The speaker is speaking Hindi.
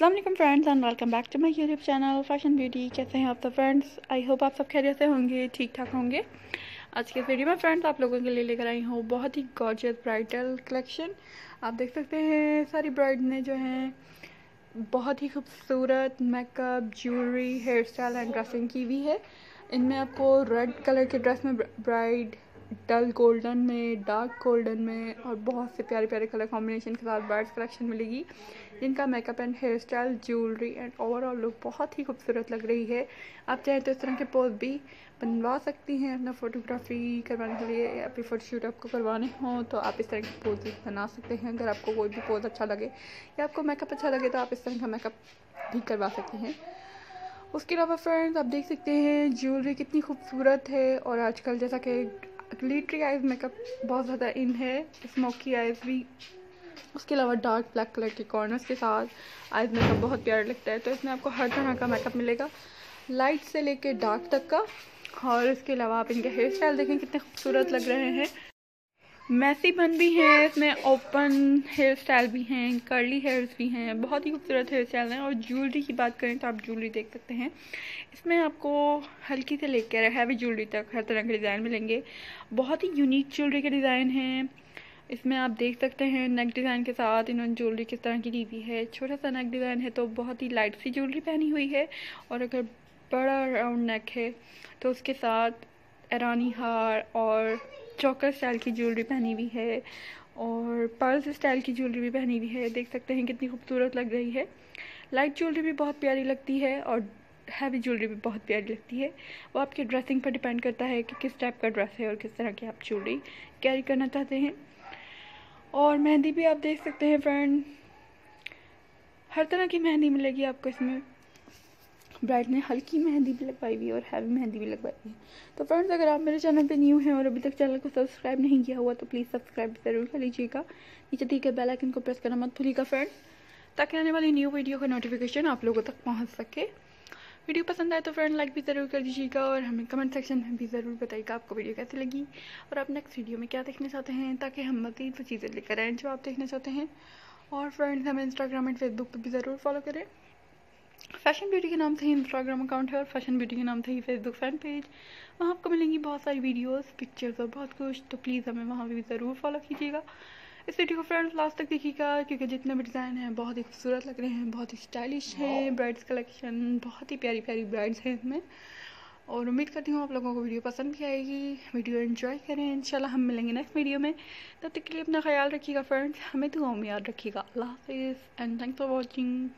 वालेकुम friends and welcome back to my YouTube channel fashion beauty कैसे हैं आप सब फ्रेंड्स आई होप आप सब खैरियत से होंगे ठीक ठाक होंगे। आज के वीडियो में फ्रेंड्स आप लोगों के लिए लेकर आई हूँ बहुत ही गॉर्जियस ब्राइडल कलेक्शन आप देख सकते हैं, सारी ब्राइड ने जो हैं, बहुत ही खूबसूरत makeup jewellery hair style and dressing की हुई है। इनमें आपको रेड कलर के ड्रेस में ब्राइड डल गोल्डन में, डार्क गोल्डन में और बहुत से प्यारे प्यारे कलर कॉम्बिनेशन के साथ बर्ड्स कलेक्शन मिलेगी। जिनका makeup and hair style jewellery and overall look बहुत ही खूबसूरत लग रही है। आप चाहें तो इस तरह के पोज भी बनवा सकती हैं अपना फोटोग्राफी करवाने के लिए या फिर फोटोशूट आपको करवाने हों तो आप इस तरह के पोज बना सकते हैं। अगर आपको कोई भी पोज अच्छा लगे या आपको मेकअप अच्छा लगे तो आप इस तरह का मेकअप भी करवा सकते हैं। उसके अलावा फ्रेंड्स आप देख सकते हैं ज्वेलरी कितनी खूबसूरत है और आजकल जैसा कि ग्लिटरी आइज़ मेकअप बहुत ज़्यादा इन है स्मोकी आइज़ भी। उसके अलावा डार्क ब्लैक कलर के कॉर्नर्स के साथ आइज़ मेकअप बहुत प्यारा लगता है तो इसमें आपको हर तरह का मेकअप मिलेगा। लाइट से लेके डार्क तक का, और इसके अलावा आप इनके हेयर स्टाइल देखें कितने खूबसूरत लग रहे हैं। मैसी बन भी है, इसमें ओपन हेयर स्टाइल भी हैं कर्ली हेयर्स भी हैं, बहुत ही खूबसूरत हेयर स्टाइल हैं और ज्वेलरी की बात करें तो आप ज्वेलरी देख सकते हैं। इसमें आपको हल्की से लेकर हैवी ज्वेलरी तक हर तरह के डिज़ाइन मिलेंगे। बहुत ही यूनिक ज्वेलरी के डिज़ाइन हैं। इसमें आप देख सकते हैं नेक डिज़ाइन के साथ इन्होंने ज्वेलरी किस तरह की दी हुई है। छोटा सा नेक डिज़ाइन है तो बहुत ही लाइट सी ज्वेलरी पहनी हुई है और अगर बड़ा राउंड नेक है तो उसके साथ ईरानी हार और चौकर स्टाइल की ज्वेलरी पहनी हुई है और पर्ल्स स्टाइल की ज्वेलरी भी पहनी हुई है। देख सकते हैं कितनी खूबसूरत लग रही है। लाइट ज्वेलरी भी बहुत प्यारी लगती है और हैवी ज्वेलरी भी बहुत प्यारी लगती है। वो आपके ड्रेसिंग पर डिपेंड करता है कि किस टाइप का ड्रेस है और किस तरह की आप ज्वेलरी कैरी करना चाहते हैं। और मेहंदी भी आप देख सकते हैं फ्रेंड हर तरह की मेहंदी मिलेगी आपको इसमें। ब्राइड ने हल्की मेहंदी भी लगवाई हुई है और हैवी मेहंदी भी लगवाई हुई है। तो फ्रेंड्स, अगर आप मेरे चैनल पे न्यू हैं और अभी तक चैनल को सब्सक्राइब नहीं किया हुआ तो प्लीज़ सब्सक्राइब ज़रूर कर लीजिएगा। नीचे ठीक है बेल आइकन को प्रेस करना मत भूलिएगा फ्रेंड ताकि आने वाली न्यू वीडियो का नोटिफिकेशन आप लोगों तक पहुँच सके। वीडियो पसंद आए तो फ्रेंड लाइक भी ज़रूर कर दीजिएगा और हमें कमेंट सेक्शन में भी ज़रूर बताइएगा आपको वीडियो कैसी लगी और आप नेक्स्ट वीडियो में क्या देखना चाहते हैं, ताकि हम मज़ीद वो चीज़ें लेकर आएँ जो आप देखना चाहते हैं। और फ्रेंड्स, हमें इंस्टाग्राम एंड फेसबुक पर भी ज़रूर फॉलो करें। फ़ैशन ब्यूटी के नाम से ही इंस्टाग्राम अकाउंट है और फ़ैशन ब्यूटी के नाम से ही फेसबुक फ़ैन पेज वहाँ आपको मिलेंगी बहुत सारी वीडियोस पिक्चर्स और बहुत कुछ तो प्लीज़ हमें वहाँ भी ज़रूर फॉलो कीजिएगा। इस वीडियो को फ्रेंड्स लास्ट तक देखिएगा क्योंकि जितने भी डिज़ाइन हैं बहुत ही खूबसूरत लग रहे हैं बहुत ही स्टाइलिश हैं ब्राइड्स कलेक्शन बहुत ही प्यारी प्यारी ब्राइड्स हैं इसमें। और उम्मीद करती हूँ आप लोगों को वीडियो पसंद भी आएगी। वीडियो एंजॉय करें इंशाल्लाह हम मिलेंगे नेक्स्ट वीडियो में। तब तक के लिए अपना ख्याल रखिएगा फ्रेंड्स हमें तो में याद रखिएगा। अल्लाह हाफिज़ एंड थैंक्स फॉर वॉचिंग